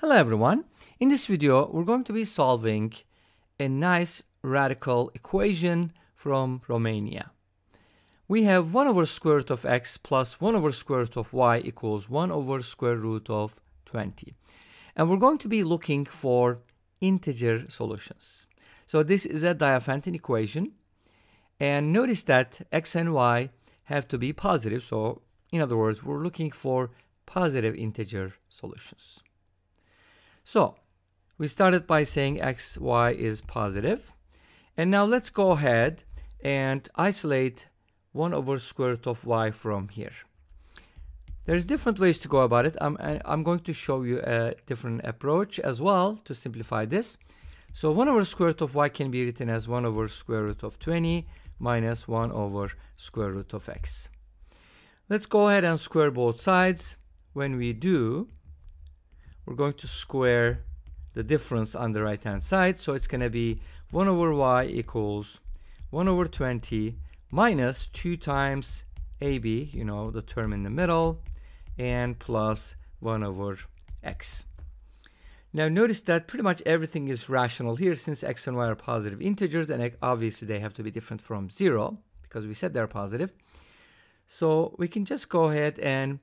Hello everyone. In this video, we're going to be solving a nice radical equation from Romania. We have 1 over square root of x plus 1 over square root of y equals 1 over square root of 20. And we're going to be looking for integer solutions. So this is a Diophantine equation. And notice that x and y have to be positive. So in other words, we're looking for positive integer solutions. So we started by saying x, y is positive. And now let's go ahead and isolate 1 over square root of y from here. There's different ways to go about it. I'm, I'm going to show you a different approach as well to simplify this. So 1 over square root of y can be written as 1 over square root of 20 minus 1 over square root of x. Let's go ahead and square both sides. When we do, we're going to square the difference on the right hand side. So it's going to be 1 over y equals 1 over 20 minus 2 times ab, you know, the term in the middle, and plus 1 over x. Now notice that pretty much everything is rational here since x and y are positive integers and obviously they have to be different from 0 because we said they're positive. So we can just go ahead and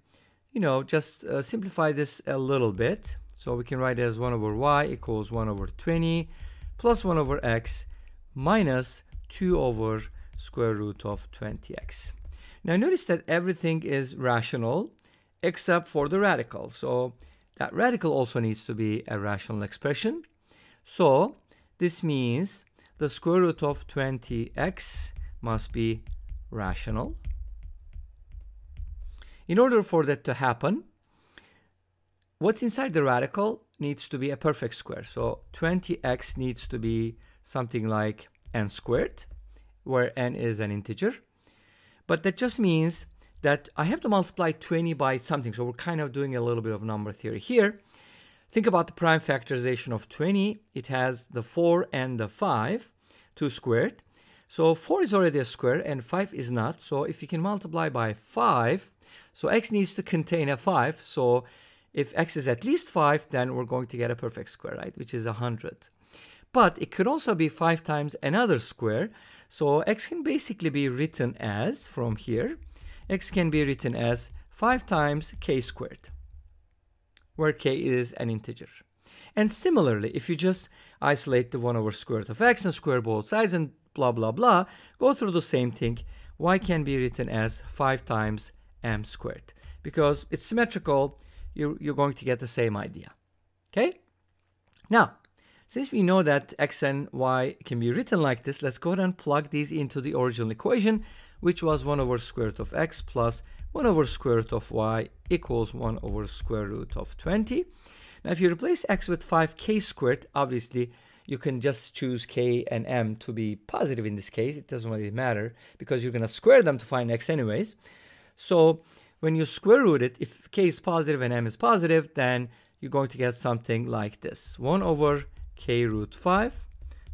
you know, just uh, simplify this a little bit. So we can write it as 1 over y equals 1 over 20 plus 1 over x minus 2 over square root of 20x. Now notice that everything is rational except for the radical. So that radical also needs to be a rational expression. So this means the square root of 20x must be rational. In order for that to happen, what's inside the radical needs to be a perfect square. So 20x needs to be something like n squared, where n is an integer. But that just means that I have to multiply 20 by something. So we're kind of doing a little bit of number theory here. Think about the prime factorization of 20. It has the 4 and the 5, 2 squared. So 4 is already a square and 5 is not. So if you can multiply by 5, so x needs to contain a 5. So if x is at least 5, then we're going to get a perfect square, right? Which is 100. But it could also be 5 times another square. So x can basically be written as, from here, x can be written as 5 times k squared, where k is an integer. And similarly, if you just isolate the 1 over square root of x and square both sides and blah, blah, blah, go through the same thing, y can be written as 5 times m squared. Because it's symmetrical, you're, you're going to get the same idea. Okay? Now, since we know that x and y can be written like this, let's go ahead and plug these into the original equation, which was 1 over square root of x plus 1 over square root of y equals 1 over square root of 20. Now, if you replace x with 5k squared, obviously you can just choose k and m to be positive in this case. It doesn't really matter because you're going to square them to find x anyways. So when you square root it, if k is positive and m is positive, then you're going to get something like this. 1 over k root 5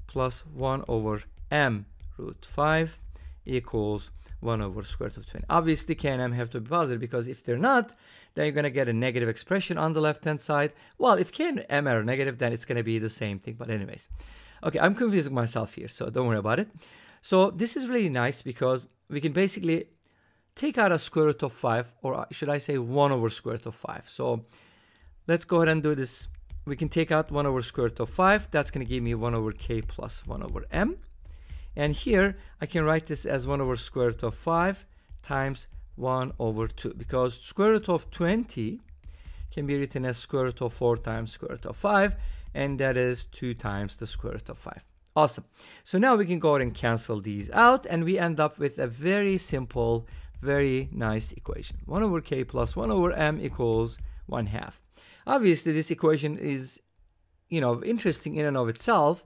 plus 1 over m root 5 equals 1 over square root of 20. Obviously, k and m have to be positive because if they're not, then you're going to get a negative expression on the left-hand side. Well, if k and m are negative, then it's going to be the same thing. But anyways, okay, I'm confusing myself here, so don't worry about it. So this is really nice because we can basically take out a square root of 5, or uh, should I say 1 over square root of 5. So let's go ahead and do this. We can take out 1 over square root of 5. That's going to give me 1 over k plus 1 over m. And here I can write this as 1 over square root of 5 times 1 over 2 because square root of 20 can be written as square root of 4 times square root of 5 and that is 2 times the square root of 5. Awesome. So now we can go ahead and cancel these out and we end up with a very simple very nice equation. 1 over k plus 1 over m equals 1 half. Obviously, this equation is, you know, interesting in and of itself,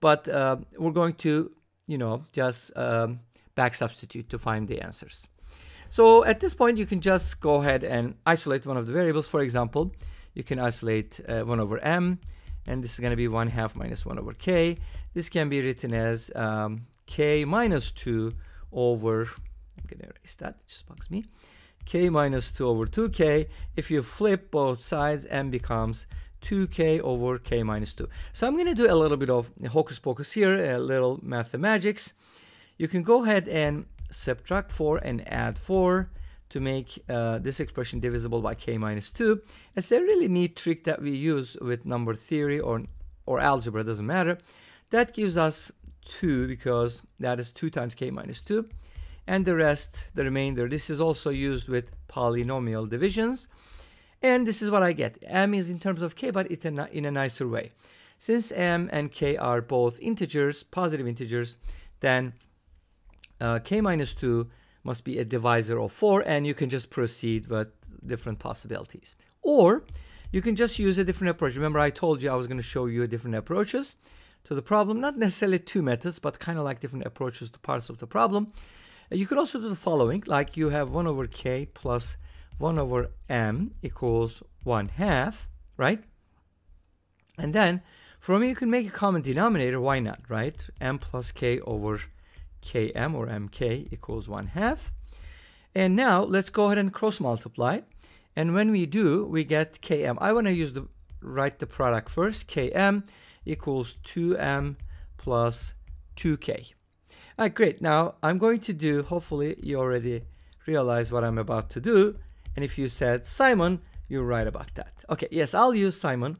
but uh, we're going to, you know, just um, back substitute to find the answers. So at this point, you can just go ahead and isolate one of the variables. For example, you can isolate uh, 1 over m, and this is going to be 1 half minus 1 over k. This can be written as um, k minus 2 over I'm going to erase that, it just bugs me. k minus 2 over 2k. If you flip both sides, m becomes 2k over k minus 2. So I'm going to do a little bit of hocus pocus here, a little mathematics. You can go ahead and subtract 4 and add 4 to make uh, this expression divisible by k minus 2. It's a really neat trick that we use with number theory or, or algebra, doesn't matter. That gives us 2 because that is 2 times k minus 2. And the rest, the remainder, this is also used with polynomial divisions. And this is what I get. m is in terms of k, but it in a nicer way. Since m and k are both integers, positive integers, then uh, k minus 2 must be a divisor of 4 and you can just proceed with different possibilities. Or you can just use a different approach. Remember I told you I was going to show you different approaches to the problem, not necessarily two methods, but kind of like different approaches to parts of the problem. You could also do the following, like you have 1 over k plus 1 over m equals 1 half, right? And then from you can make a common denominator, why not, right? m plus k over km or mk equals 1 half. And now let's go ahead and cross multiply. And when we do, we get km. I want to use the write the product first. km equals 2m plus 2k. All right, great. Now I'm going to do, hopefully you already realize what I'm about to do. And if you said Simon, you're right about that. Okay, yes, I'll use Simon.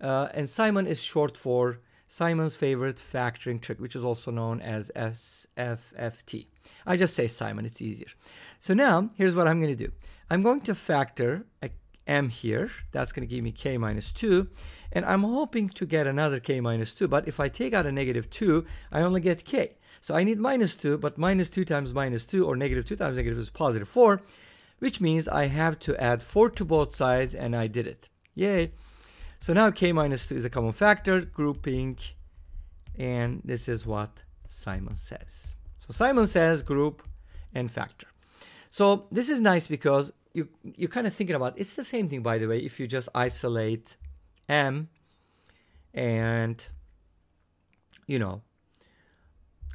Uh, and Simon is short for Simon's favorite factoring trick, which is also known as SFFT. I just say Simon, it's easier. So now, here's what I'm going to do. I'm going to factor a m here. That's going to give me k minus 2. And I'm hoping to get another k minus 2. But if I take out a negative 2, I only get k. So I need minus 2, but minus 2 times minus 2, or negative 2 times negative is positive 4, which means I have to add 4 to both sides, and I did it. Yay! So now k minus 2 is a common factor, grouping, and this is what Simon says. So Simon says group and factor. So this is nice because you, you're kind of thinking about, it's the same thing by the way, if you just isolate m and, you know,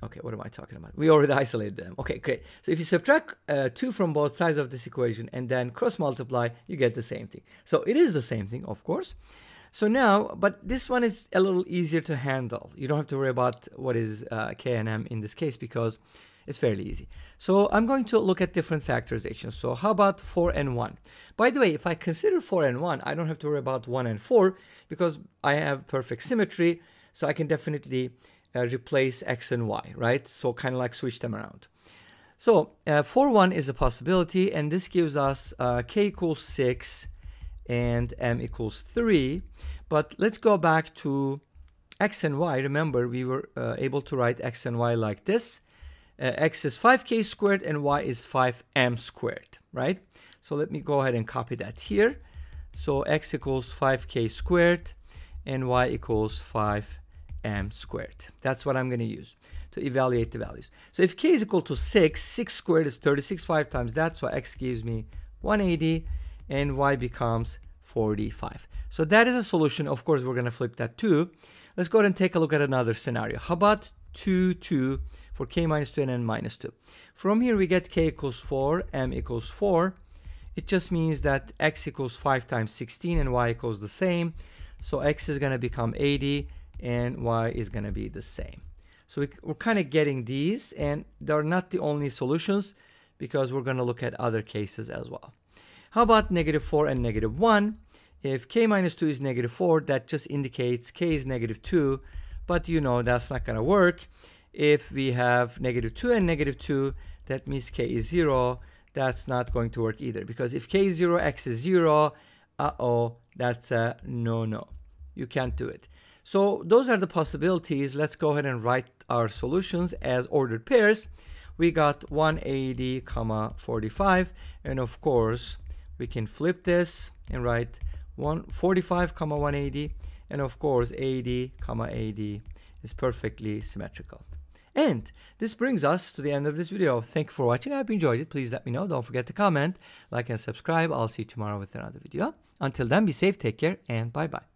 Okay, what am I talking about? We already isolated them. Okay, great. So if you subtract uh, 2 from both sides of this equation and then cross multiply, you get the same thing. So it is the same thing, of course. So now, but this one is a little easier to handle. You don't have to worry about what is uh, k and m in this case because it's fairly easy. So I'm going to look at different factorizations. So how about 4 and 1? By the way, if I consider 4 and 1, I don't have to worry about 1 and 4 because I have perfect symmetry. So I can definitely uh, replace x and y, right? So kind of like switch them around. So uh, 4, 1 is a possibility, and this gives us uh, k equals 6 and m equals 3. But let's go back to x and y. Remember, we were uh, able to write x and y like this. Uh, x is 5k squared and y is 5m squared, right? So let me go ahead and copy that here. So x equals 5k squared and y equals 5m squared. That's what I'm going to use to evaluate the values. So if k is equal to 6, 6 squared is 36, 5 times that, so x gives me 180 and y becomes 45. So that is a solution. Of course, we're going to flip that too. Let's go ahead and take a look at another scenario. How about 2, 2 for k minus 2 and n minus 2? From here, we get k equals 4, m equals 4. It just means that x equals 5 times 16 and y equals the same. So x is going to become 80 and y is going to be the same. So we, are kind of getting these and they're not the only solutions because we're going to look at other cases as well. How about negative 4 and negative 1? If k minus 2 is negative 4, that just indicates k is negative 2, but you know that's not going to work. If we have negative 2 and negative 2, that means k is 0. That's not going to work either, because if k is 0, x is 0, uh-oh, that's a no-no. You can't do it. So those are the possibilities. Let's go ahead and write our solutions as ordered pairs. We got 180, comma 45, and of course, we can flip this and write 145 comma 180 and of course 80 comma 80 is perfectly symmetrical. And this brings us to the end of this video. Thank you for watching. I hope you enjoyed it. Please let me know. Don't forget to comment like and subscribe. I'll see you tomorrow with another video. Until then be safe take care and bye bye